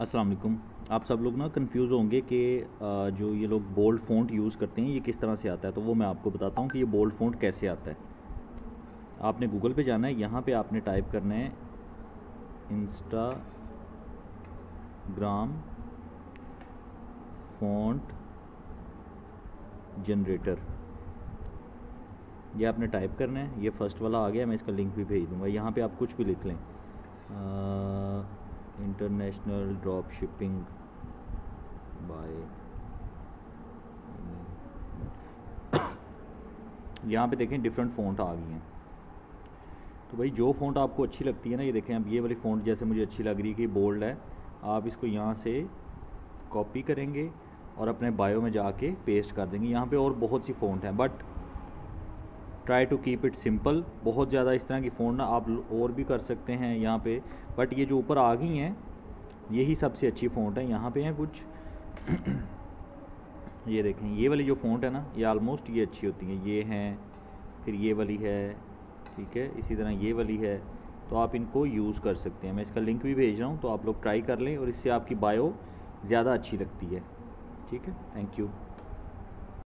अस्सलाम वालेकुम आप सब लोग ना कंफ्यूज होंगे कि जो ये लोग बोल्ड फ़ॉन्ट यूज़ करते हैं, ये किस तरह से आता है? तो वो मैं आपको बताता हूँ कि ये बोल्ड फ़ॉन्ट कैसे आता है। आपने गूगल पे जाना है, यहाँ पे आपने टाइप करना है इंस्टाग्राम फ़ॉन्ट जनरेटर ये आपने टाइप करना है, ये फ़र्स्ट वाला आ गया, मैं इसका लिंक भी भेज दूँगा, यहाँ पे आप कुछ भी लिख लें। इंटरनेशनल ड्रॉप शिपिंग बाय यहाँ पे देखें डिफरेंट फ़ॉन्ट आ गई हैं। तो भाई, जो फ़ॉन्ट आपको अच्छी लगती है ना, ये देखें, अब ये वाली फ़ॉन्ट जैसे मुझे अच्छी लग रही है कि बोल्ड है, आप इसको यहाँ से कॉपी करेंगे और अपने बायो में जाके पेस्ट कर देंगे। यहाँ पे और बहुत सी फ़ॉन्ट हैं but try to keep it simple बहुत ज़्यादा इस तरह की फ़ोन ना आप और भी कर सकते हैं यहाँ पे। बट ये जो ऊपर आ गई हैं, यही सबसे अच्छी फ़ोन है। यहाँ पे हैं कुछ। ये देखें, ये वाली जो फ़ॉन्ट है ना, ये आलमोस्ट ये अच्छी होती हैं। ये हैं, फिर ये वाली है, ठीक है? इसी तरह ये वाली है। तो आप इनको यूज़ कर सकते हैं। मैं इसका लिंक भी भेज रहा हूँ तो आप लोग ट्राई कर लें और इससे आपकी बायो ज़्यादा अच्छी लगती है। ठीक है? Thank you